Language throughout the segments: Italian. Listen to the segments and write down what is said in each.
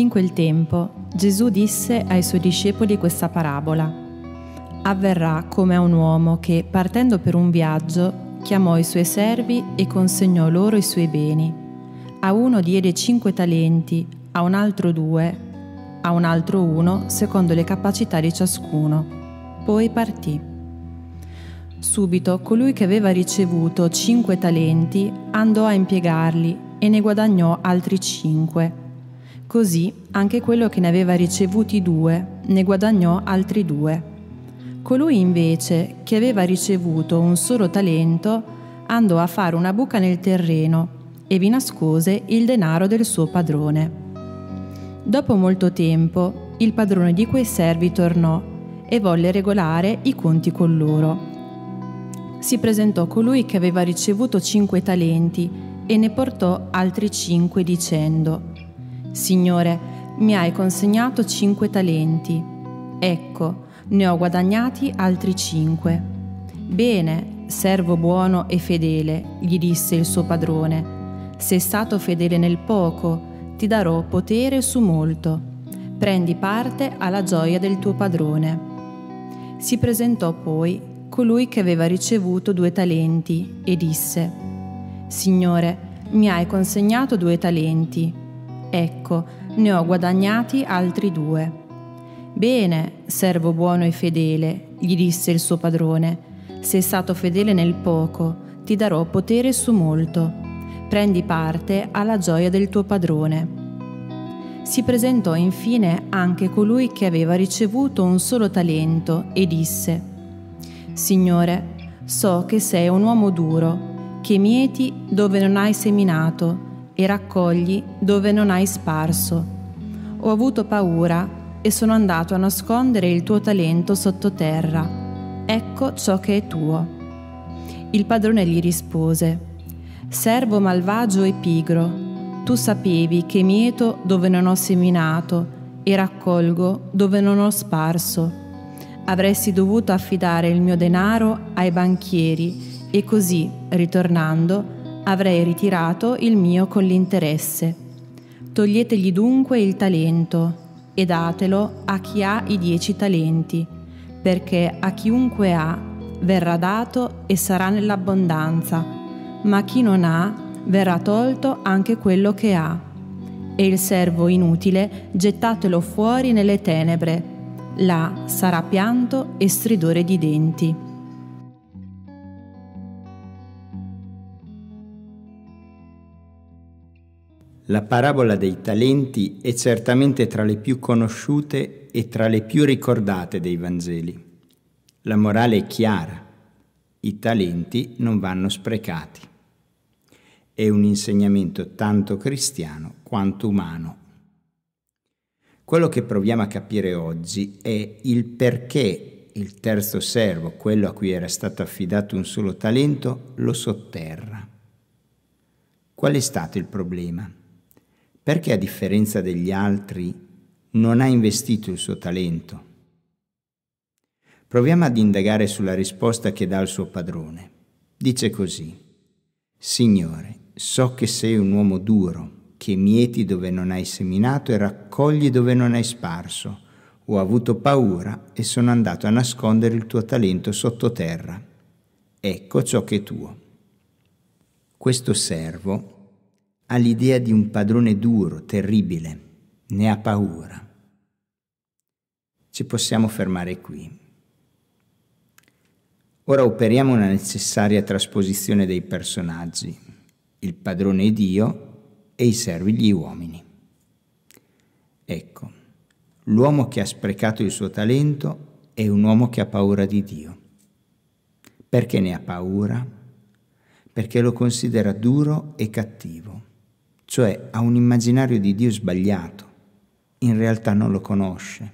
In quel tempo Gesù disse ai suoi discepoli questa parabola. Avverrà come a un uomo che, partendo per un viaggio, chiamò i suoi servi e consegnò loro i suoi beni. A uno diede cinque talenti, a un altro due, a un altro uno, secondo le capacità di ciascuno. Poi partì. Subito colui che aveva ricevuto cinque talenti andò a impiegarli e ne guadagnò altri cinque. Così anche quello che ne aveva ricevuti due ne guadagnò altri due. Colui invece che aveva ricevuto un solo talento andò a fare una buca nel terreno e vi nascose il denaro del suo padrone. Dopo molto tempo il padrone di quei servi tornò e volle regolare i conti con loro. Si presentò colui che aveva ricevuto cinque talenti e ne portò altri cinque dicendo Signore, mi hai consegnato cinque talenti. Ecco, ne ho guadagnati altri cinque. Bene, servo buono e fedele, gli disse il suo padrone. Sei stato fedele nel poco, ti darò potere su molto. Prendi parte alla gioia del tuo padrone. Si presentò poi colui che aveva ricevuto due talenti e disse, Signore, mi hai consegnato due talenti Ecco, ne ho guadagnati altri due. Bene, servo buono e fedele, gli disse il suo padrone, sei stato fedele nel poco, ti darò potere su molto. Prendi parte alla gioia del tuo padrone. Si presentò infine anche colui che aveva ricevuto un solo talento e disse, Signore, so che sei un uomo duro, che mieti dove non hai seminato e raccogli dove non hai sparso. Ho avuto paura e sono andato a nascondere il tuo talento sottoterra. Ecco ciò che è tuo. Il padrone gli rispose, Servo malvagio e pigro, tu sapevi che mieto dove non ho seminato e raccolgo dove non ho sparso. Avresti dovuto affidare il mio denaro ai banchieri e così, ritornando, avrei ritirato il mio con l'interesse. Toglietegli dunque il talento e datelo a chi ha i dieci talenti, perché a chiunque ha verrà dato e sarà nell'abbondanza, ma a chi non ha verrà tolto anche quello che ha. E il servo inutile gettatelo fuori nelle tenebre, là sarà pianto e stridore di denti. La parabola dei talenti è certamente tra le più conosciute e tra le più ricordate dei Vangeli. La morale è chiara, i talenti non vanno sprecati. È un insegnamento tanto cristiano quanto umano. Quello che proviamo a capire oggi è il perché il terzo servo, quello a cui era stato affidato un solo talento, lo sotterra. Qual è stato il problema? Perché a differenza degli altri non ha investito il suo talento? Proviamo ad indagare sulla risposta che dà al suo padrone. Dice così, Signore, so che sei un uomo duro, che mieti dove non hai seminato e raccogli dove non hai sparso. Ho avuto paura e sono andato a nascondere il tuo talento sottoterra. Ecco ciò che è tuo. Questo servo ha l'idea di un padrone duro, terribile, ne ha paura. Ci possiamo fermare qui. Ora operiamo una necessaria trasposizione dei personaggi. Il padrone è Dio e i servi gli uomini. Ecco, l'uomo che ha sprecato il suo talento è un uomo che ha paura di Dio. Perché ne ha paura? Perché lo considera duro e cattivo cioè ha un immaginario di Dio sbagliato, in realtà non lo conosce.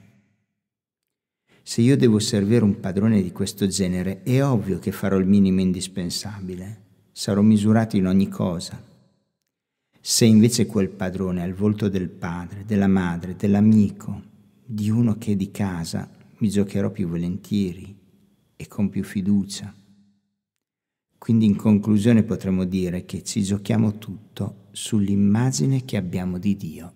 Se io devo servire un padrone di questo genere, è ovvio che farò il minimo indispensabile, sarò misurato in ogni cosa. Se invece quel padrone ha il volto del padre, della madre, dell'amico, di uno che è di casa, mi giocherò più volentieri e con più fiducia. Quindi in conclusione potremmo dire che ci giochiamo tutto sull'immagine che abbiamo di Dio.